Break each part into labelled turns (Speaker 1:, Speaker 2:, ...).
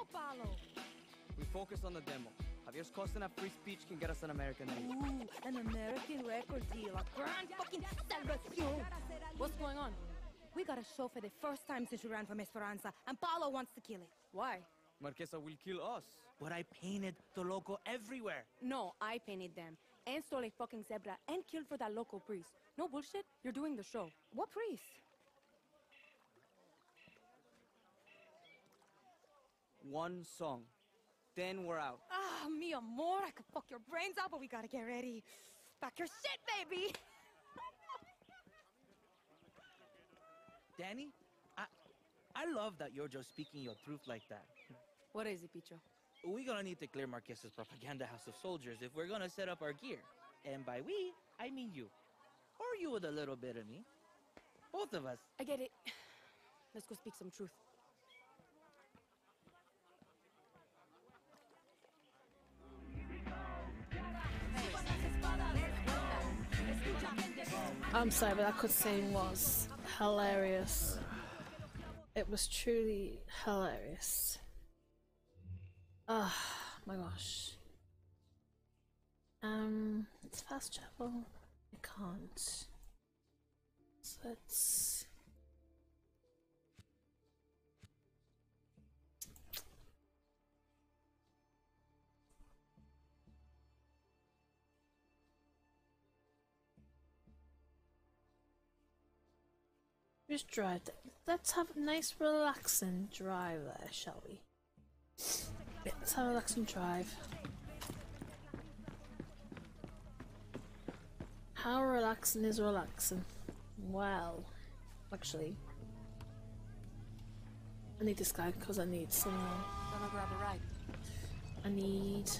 Speaker 1: go, Paolo.
Speaker 2: We focus on the demo. Javier's costing that free speech can get us an American deal.
Speaker 1: Ooh, an American record deal. A grand fucking celebration. What's going on? We got a show for the first time since we ran from Esperanza, and Paolo wants to kill it. Why?
Speaker 2: Marquesa will kill us.
Speaker 3: But I painted the logo everywhere.
Speaker 1: No, I painted them. And stole a fucking zebra and killed for that local priest. No bullshit, you're doing the show. What priest?
Speaker 2: One song. Then we're out.
Speaker 1: Ah, mi amor, I could fuck your brains out, but we gotta get ready. Back your shit, baby!
Speaker 3: Danny, I, I love that you're just speaking your truth like that.
Speaker 1: What is it, Bicho?
Speaker 3: We're gonna need to clear Marquesa's propaganda house of soldiers if we're gonna set up our gear. And by we, I mean you. Or you with a little bit of me. Both of us.
Speaker 1: I get it. Let's go speak some truth.
Speaker 4: I'm sorry, but that cutscene was hilarious. It was truly hilarious. Oh my gosh. Um, it's fast travel. I can't. So let's. Just drive. th- Let's have a nice relaxing drive there, shall we? Yeah, let's have a relaxing drive. How relaxing is relaxing? Well, actually, I need this guy because I need someone.
Speaker 1: Uh, Gonna grab a ride.
Speaker 4: I need.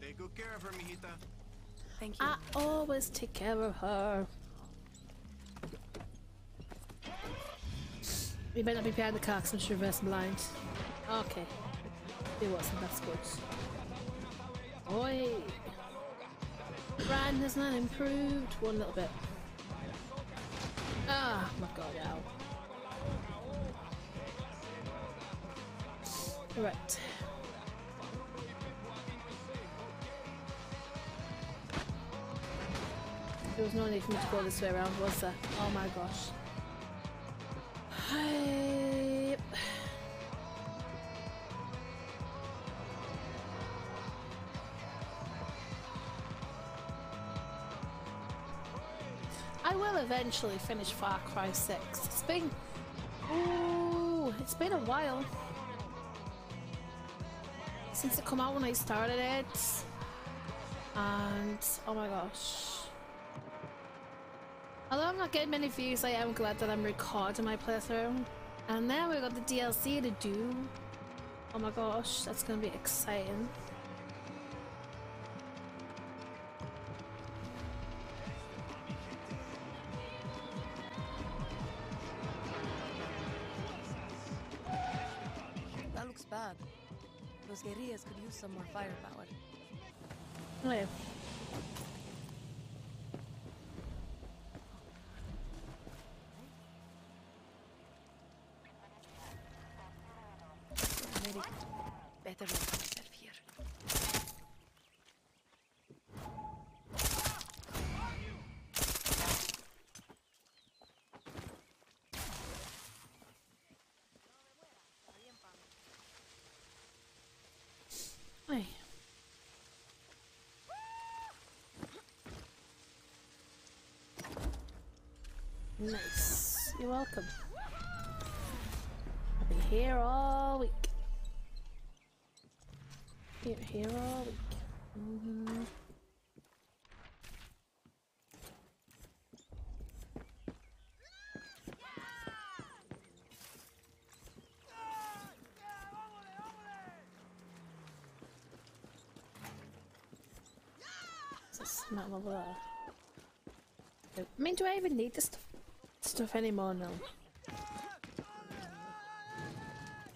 Speaker 5: Take good care of her, mijita.
Speaker 1: Thank you.
Speaker 4: I always take care of her. You better not be behind the car because I'm just reverse blind. Okay. It wasn't, that's good. Oi! Ran has not improved one little bit. Ah, my god, ow. Right. There was no need for me to go this way around, was there? Oh my gosh. I will eventually finish Far Cry 6. It's been. Ooh, it's been a while. Since it come out when I started it. And oh my gosh. Although I'm not getting many views, I am glad that I'm recording my playthrough. And now we've got the DLC to do. Oh my gosh, that's gonna be exciting.
Speaker 1: That looks bad. Those guerrillas could use some more firepower.
Speaker 4: Oh yeah.
Speaker 1: Medic, better look myself here.
Speaker 4: Hey. Nice. You're welcome. I'll be here all week. Here, here all week. hmm It's not over there. I mean, do I even need this stuff, stuff anymore now.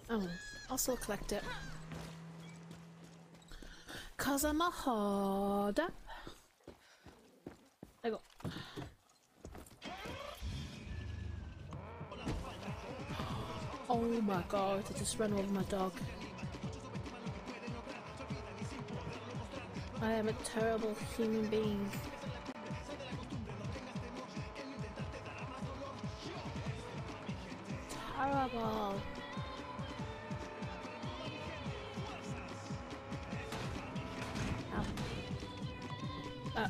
Speaker 4: Oh, I'll still collect it. Cause I'm a hoarder. I go. Oh my god, I just ran over my dog. I am a terrible human being. Terrible. Ow. Uh.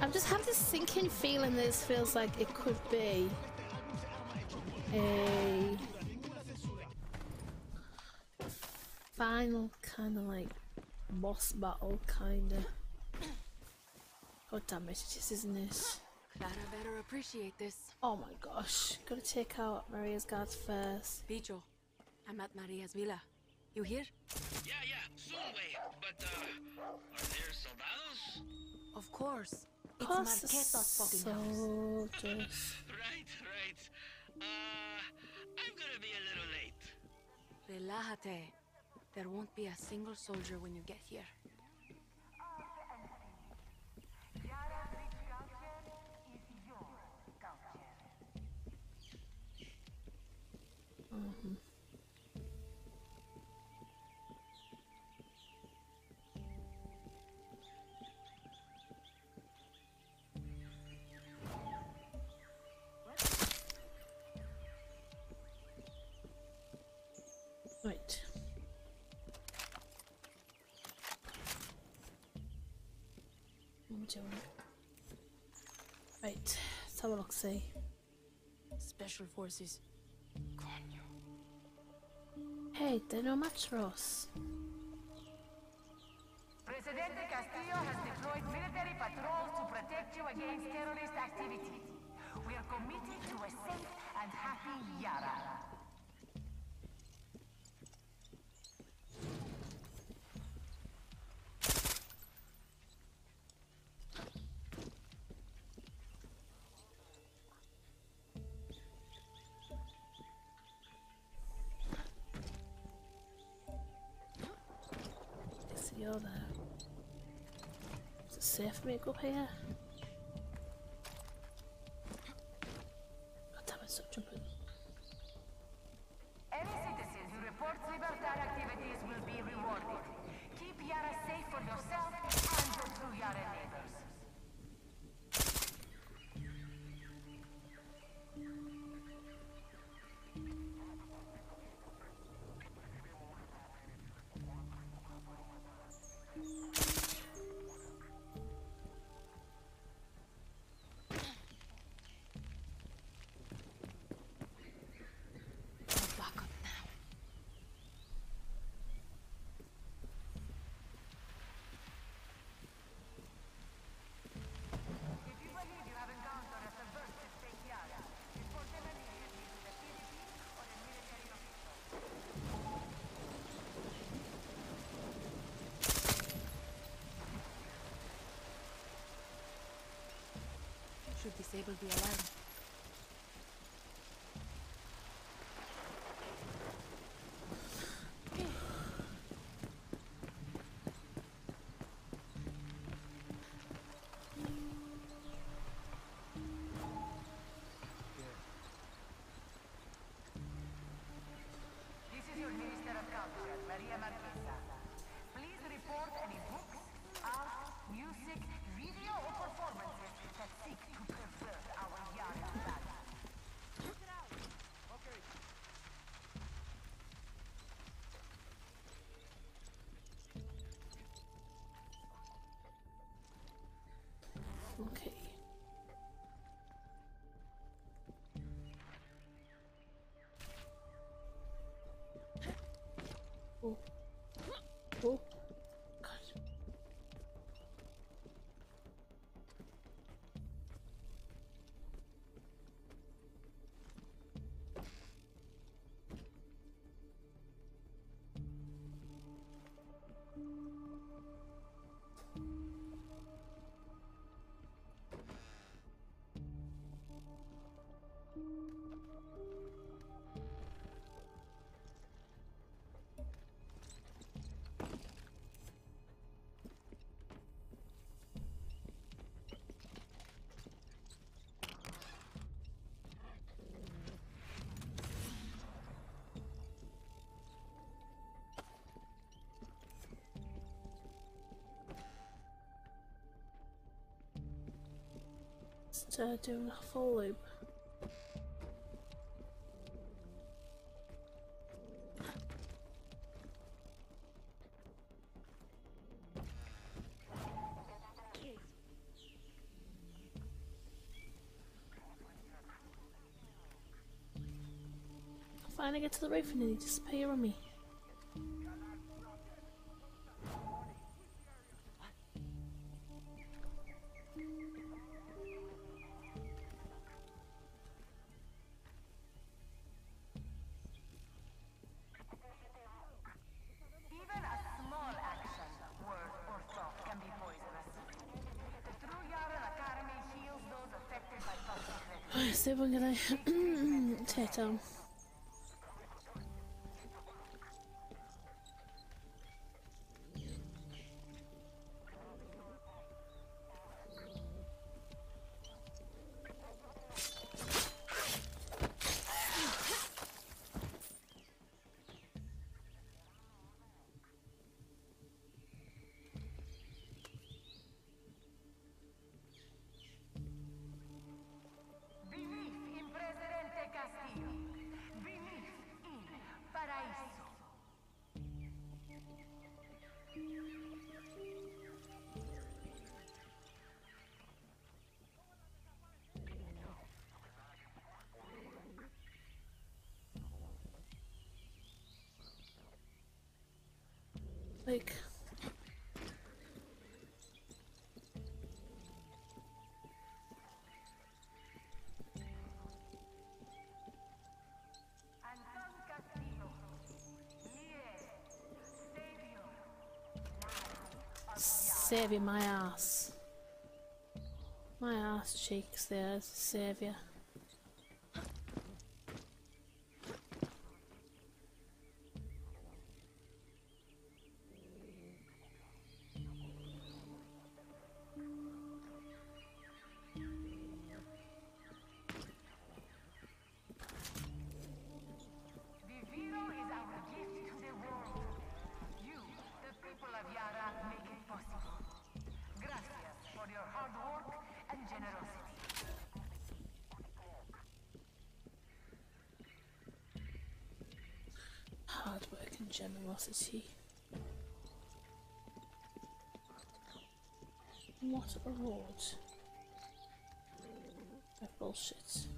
Speaker 4: I'm just have this sinking feeling this feels like it could be a final kind of like boss battle kind of. God damn it, it is, isn't it?
Speaker 6: Clara better appreciate this.
Speaker 4: Oh my gosh, gotta take out Maria's guards first.
Speaker 6: Bicho, I'm at Maria's villa. You here?
Speaker 3: Yeah, yeah, soon way. But, uh, are there soldados?
Speaker 6: Of course. It's
Speaker 4: Course
Speaker 6: Marquesa's fucking house.
Speaker 4: soldiers.
Speaker 3: Right, right. Uh, I'm gonna be a little late.
Speaker 6: Relájate. There won't be a single soldier when you get here.
Speaker 4: Right. I'm. Right, let's have a look see.
Speaker 6: Special forces.
Speaker 4: Hey, they're no match for us.
Speaker 7: Presidente Castillo has deployed military patrols to protect you against terrorist activity. We are committed to a safe and happy Yara.
Speaker 4: gjør det. Så se for
Speaker 7: meg hvor jeg er. Or performances that seek to our young
Speaker 4: uh, doing a full loop. Finally get to the roof and then he disappear on me. Right, gonna take Like, saviour my ass. My ass cheeks there, saviour.
Speaker 8: Generosity.
Speaker 4: What a reward. Oh, bullshit.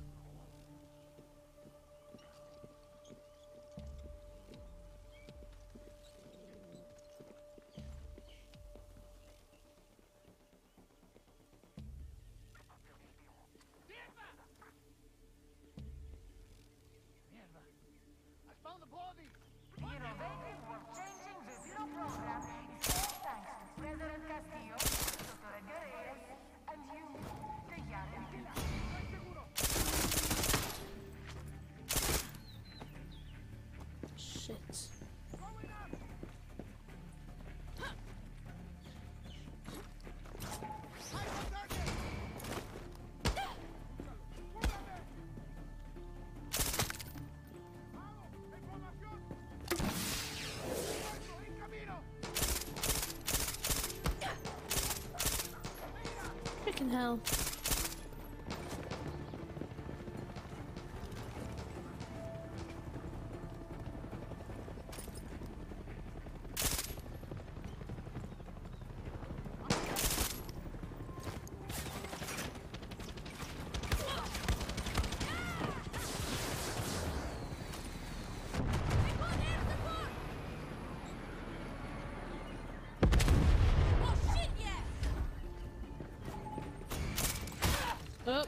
Speaker 4: Freaking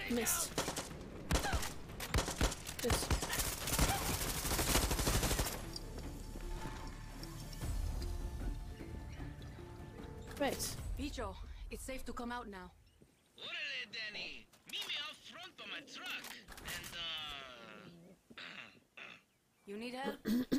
Speaker 4: hell. Missed. Good. Right.
Speaker 6: Bicho, it's safe to come out now.
Speaker 3: Orale, Danny! Meet me out front by my truck. And, uh...
Speaker 6: You need help?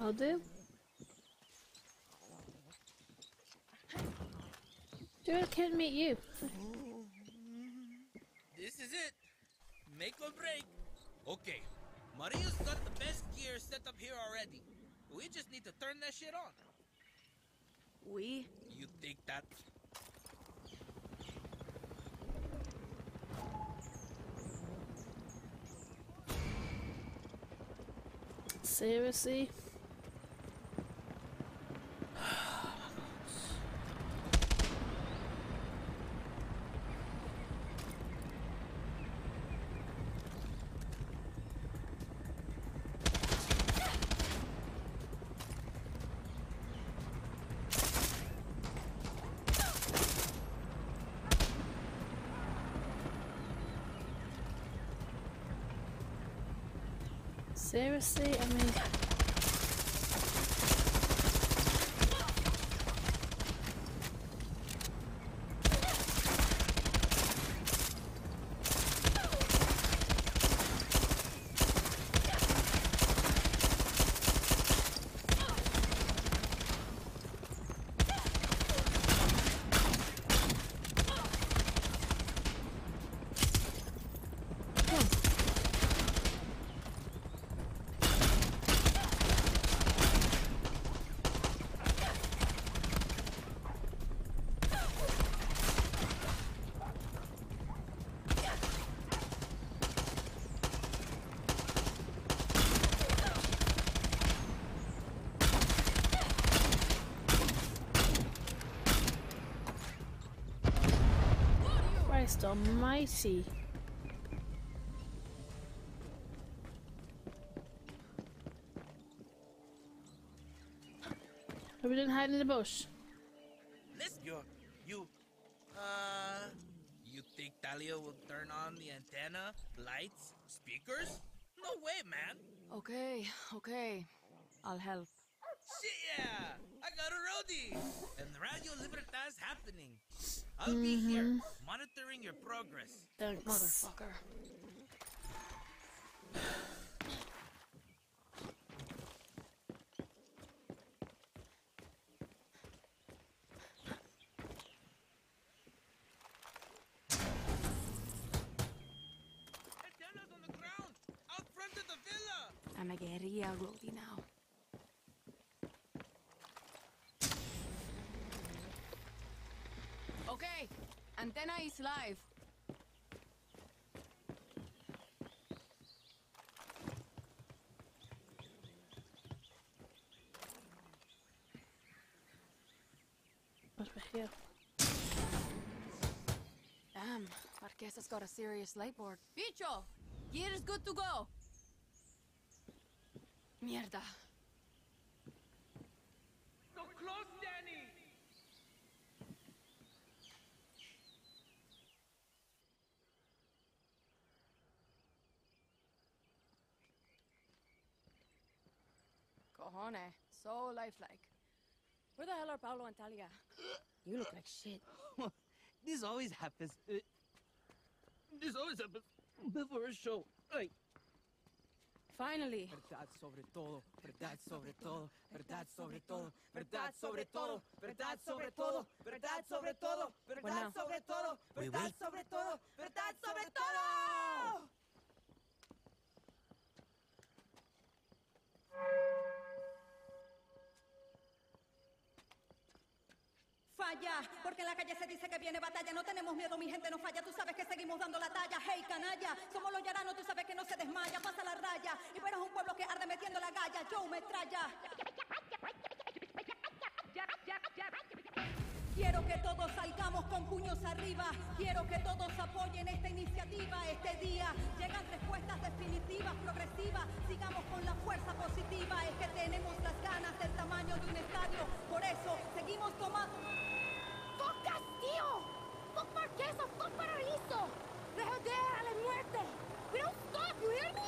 Speaker 4: I'll do. Dude, can't meet you.
Speaker 3: This is it. Make or break. Okay. Maria's got the best gear set up here already. We just need to turn that shit on.
Speaker 6: We?
Speaker 3: You think that?
Speaker 4: Seriously? Seriously? I mean... Christ almighty. Hope we didn't hide in the bush.
Speaker 3: Let's go. You, uh, you think Talia will turn on the antenna, lights, speakers? No way, man.
Speaker 6: Okay, okay. I'll help.
Speaker 3: Shit, yeah! I got a roadie! And Radio Libertad's happening. I'll be here, monitoring your progress.
Speaker 4: Thanks.
Speaker 6: Motherfucker.
Speaker 3: Antenna's on the ground, out front of the villa!
Speaker 6: I'm a guerrilla roadie now. Okay, antenna is live.
Speaker 4: What about here?
Speaker 6: Damn, Marquesa's got a serious light board. Bicho! Gear is good to go! Mierda.
Speaker 3: So close, Danny!
Speaker 6: So lifelike. Where the hell are Paolo and Talia?
Speaker 1: You look like shit.
Speaker 2: This always happens. Uh, this always happens before a show. Ay.
Speaker 6: Finally.
Speaker 2: Verdad sobre todo, verdad sobre todo, verdad sobre todo, verdad sobre todo, verdad sobre todo, verdad sobre todo, verdad sobre todo, verdad sobre todo, verdad sobre todo.
Speaker 7: Porque en la calle se dice que viene batalla. No tenemos miedo, mi gente no falla. Tú sabes que seguimos dando la talla. Hey, canalla, somos los yaranos, tú sabes que no se desmaya. Pasa la raya y verás un pueblo que arde metiendo la galla. Joe metralla. Quiero que todos salgamos con puños arriba. Quiero que todos apoyen esta iniciativa. Este día llegan respuestas definitivas, progresivas. Sigamos con la fuerza positiva. Es que tenemos las ganas del tamaño de un estadio. Por eso seguimos tomando.
Speaker 1: ¡De joder a la muerte! We don't stop, you hear me?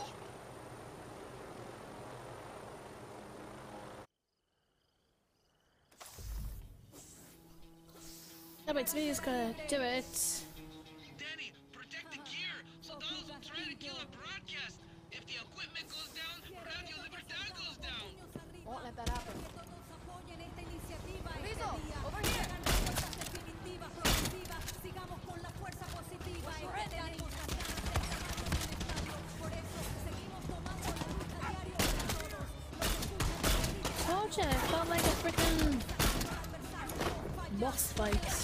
Speaker 7: frost spikes.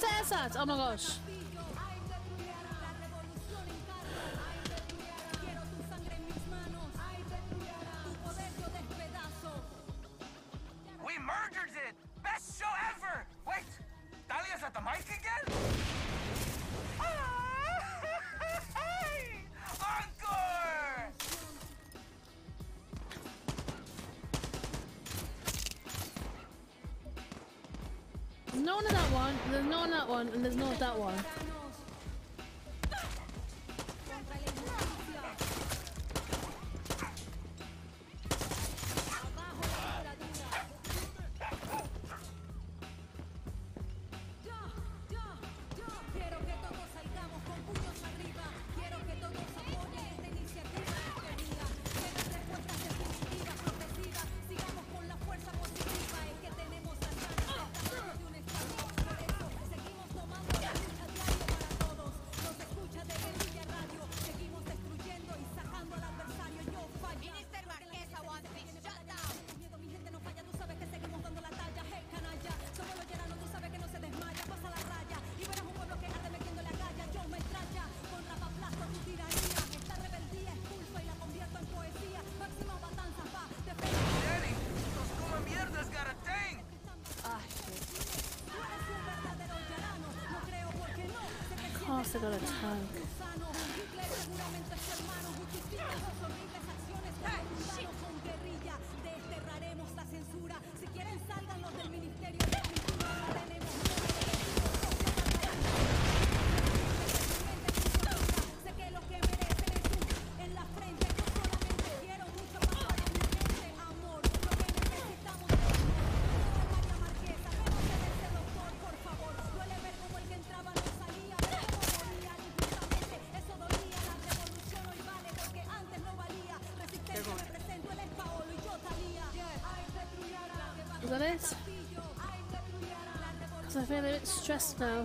Speaker 7: Stairs at? Oh my gosh. one on that one, there's no on that one, and there's not that one.
Speaker 9: 这个人唱 feeling a
Speaker 7: bit stressed now.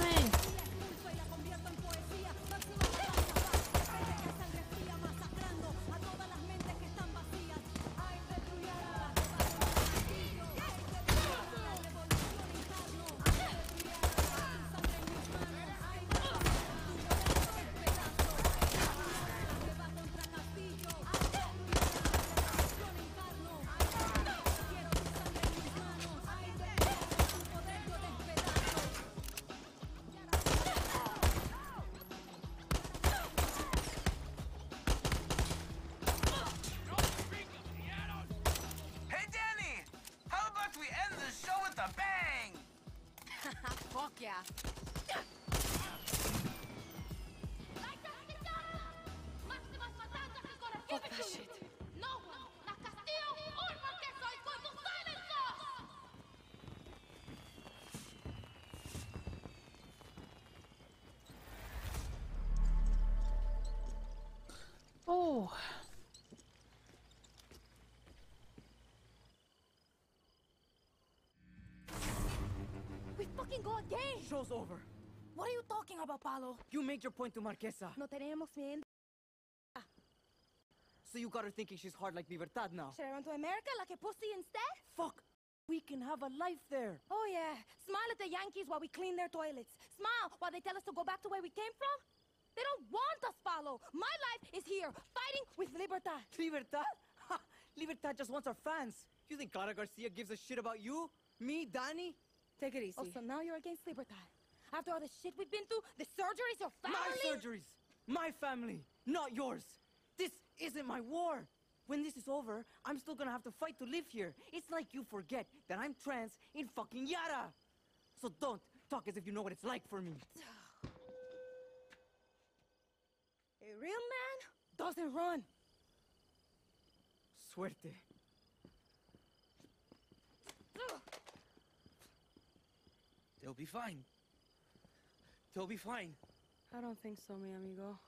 Speaker 7: Oh.
Speaker 1: We fucking go again!
Speaker 2: Show's over.
Speaker 1: What are you talking about, Paolo?
Speaker 2: You made your point to Marquesa.
Speaker 1: No tenemos miedo.
Speaker 2: So you got her thinking she's hard like Libertad now.
Speaker 1: Should I run to America like a pussy instead?
Speaker 2: Fuck! We can have a life there.
Speaker 1: Oh yeah, smile at the Yankees while we clean their toilets. Smile while they tell us to go back to where we came from. They don't want us, Paolo. My life is here, fighting with Libertad.
Speaker 2: Libertad? Ha! Libertad just wants our fans. You think Clara Garcia gives a shit about you? Me, Danny? Take it easy.
Speaker 1: Oh, so now you're against Libertad. After all the shit we've been through, the surgeries, your family.
Speaker 2: My surgeries! My family! Not yours! This isn't my war! When this is over, I'm still gonna have to fight to live here. It's like you forget that I'm trans in fucking Yara! So don't talk as if you know what it's like for me.
Speaker 1: A real man doesn't run.
Speaker 2: Suerte.
Speaker 3: They'll be fine. They'll be fine.
Speaker 6: I don't think so, mi amigo.